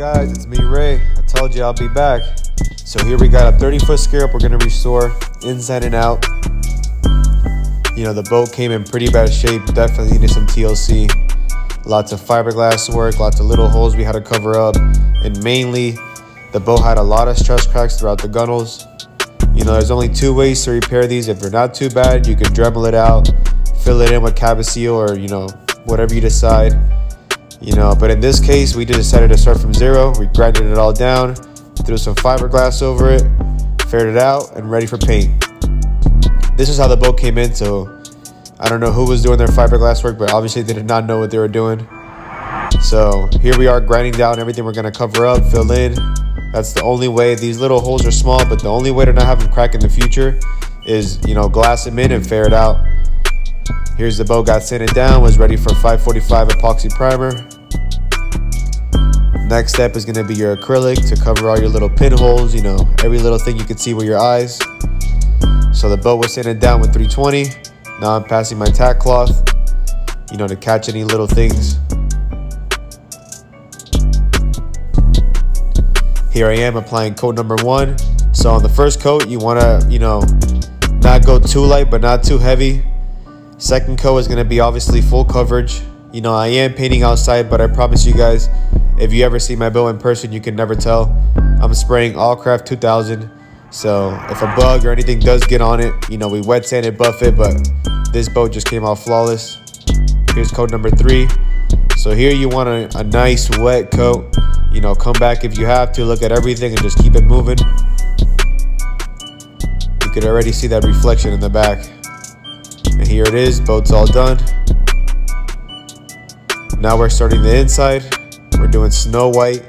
guys? It's me, Ray. I told you I'll be back. So here we got a 30 foot scarab we're gonna restore inside and out. You know, the boat came in pretty bad shape, definitely needed some TLC. Lots of fiberglass work, lots of little holes we had to cover up, and mainly the boat had a lot of stress cracks throughout the gunnels. You know, there's only two ways to repair these. If they're not too bad, you can Dremel it out, fill it in with Cavaseal or, you know, whatever you decide you know but in this case we decided to start from zero. We grinded it all down threw some fiberglass over it faired it out and ready for paint. This is how the boat came in so i don't know who was doing their fiberglass work but obviously they did not know what they were doing. So here we are grinding down everything we're going to cover up fill in. That's the only way. These little holes are small but the only way to not have them crack in the future is you know glass them in and fair it out Here's the boat got sanded down, was ready for 545 epoxy primer. Next step is gonna be your acrylic to cover all your little pinholes, you know, every little thing you can see with your eyes. So the boat was sanded down with 320. Now I'm passing my tack cloth, you know, to catch any little things. Here I am applying coat number one. So on the first coat, you wanna, you know, not go too light, but not too heavy. Second coat is going to be obviously full coverage. You know, I am painting outside, but I promise you guys, if you ever see my boat in person, you can never tell. I'm spraying Awlcraft 2000. So if a bug or anything does get on it, you know, we wet sanded buff it, but this boat just came out flawless. Here's coat number three. So here you want a, a nice wet coat. You know, come back if you have to, look at everything and just keep it moving. You could already see that reflection in the back. And here it is, boat's all done. Now we're starting the inside. We're doing snow white.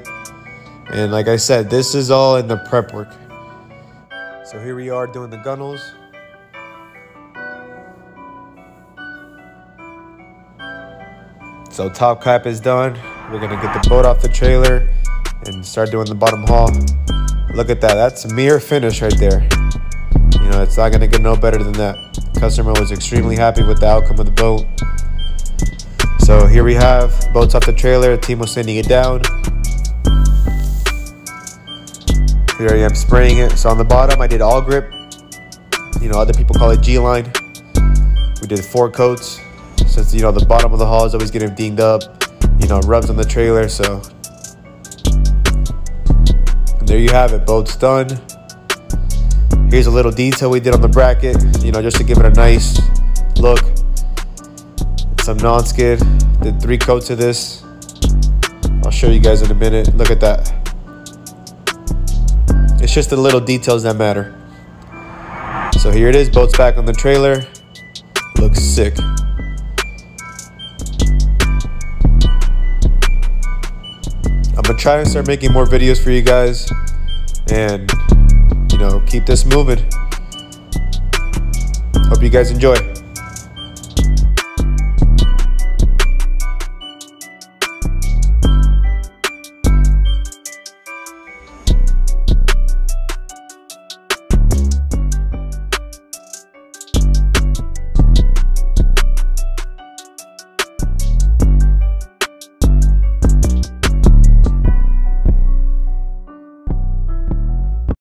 And like I said, this is all in the prep work. So here we are doing the gunnels. So top cap is done. We're gonna get the boat off the trailer and start doing the bottom haul. Look at that, that's a mirror finish right there. You know, it's not gonna get no better than that. Customer was extremely happy with the outcome of the boat. So here we have boats off the trailer. Team was sending it down. Here I am spraying it. So on the bottom, I did Awlgrip. You know, other people call it G-line. We did four coats. Since, you know, the bottom of the hull is always getting dinged up. You know, rubs on the trailer, so. And there you have it, boat's done. Here's a little detail we did on the bracket, you know, just to give it a nice look. Some non-skid, did three coats of this. I'll show you guys in a minute. Look at that. It's just the little details that matter. So here it is, boat's back on the trailer. Looks sick. I'm gonna try and start making more videos for you guys. And know, keep this moving. Hope you guys enjoy.